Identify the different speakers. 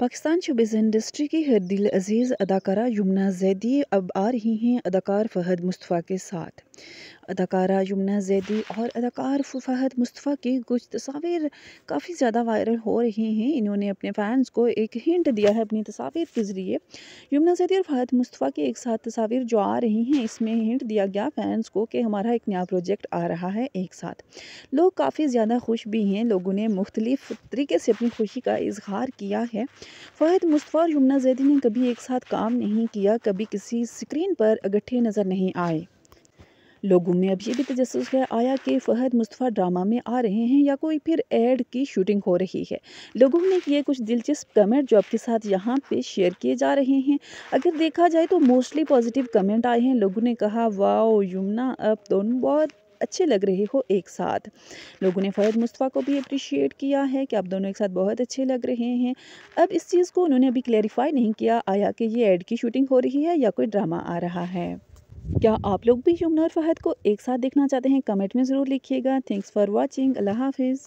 Speaker 1: Pakistan showbiz industry की हर दिल अज़ीज़ अदाकारा यमुना जैदी अब आ रही हैं अदाकार फ़हद मुस्तफ़ा के साथ। अदाकारा यमुना जैदी और अदाकार फ़हद मुस्तफ़ा की कुछ तस्वीर काफ़ी ज़्यादा वायरल हो रही हैं। इन्होंने अपने फ़ैन्स को एक हिंट दिया है अपनी तस्वीर के ज़रिए। यमुना जैदी और फ़हद मुस्तफ़ा की एक साथ तस्वीर जो आ रही हैं, इसमें हिंट दिया गया फ़ैन्स को कि हमारा एक नया प्रोजेक्ट आ रहा है एक साथ। लोग काफ़ी ज़्यादा खुश भी हैं, लोगों ने मुख्तलिफ़ तरीके से अपनी खुशी का इजहार किया है। फ़हद मुस्तफ़ा और यमुना जैदी ने कभी एक साथ काम नहीं किया, कभी किसी स्क्रीन पर इकट्ठे नज़र नहीं आए। लोगों में अब ये भी तजस है, आया कि फ़हद मुस्तफ़ा ड्रामा में आ रहे हैं या कोई फिर एड की शूटिंग हो रही है। लोगों ने किए कुछ दिलचस्प कमेंट जो आपके साथ यहाँ पे शेयर किए जा रहे हैं। अगर देखा जाए तो मोस्टली पॉजिटिव कमेंट आए हैं। लोगों ने कहा, वाओ, यमुना, अब दोनों बहुत अच्छे लग रहे हो एक साथ। लोगों ने फ़हद मुस्तफ़ा को भी अप्रिशिएट किया है कि आप दोनों एक साथ बहुत अच्छे लग रहे हैं। अब इस चीज़ को उन्होंने अभी क्लैरिफाई नहीं किया, आया कि ये एड की शूटिंग हो रही है या कोई ड्रामा आ रहा है। क्या आप लोग भी यमुना और फ़हद को एक साथ देखना चाहते हैं? कमेंट में ज़रूर लिखिएगा। थैंक्स फॉर वॉचिंग अल्लाह हाफिज़।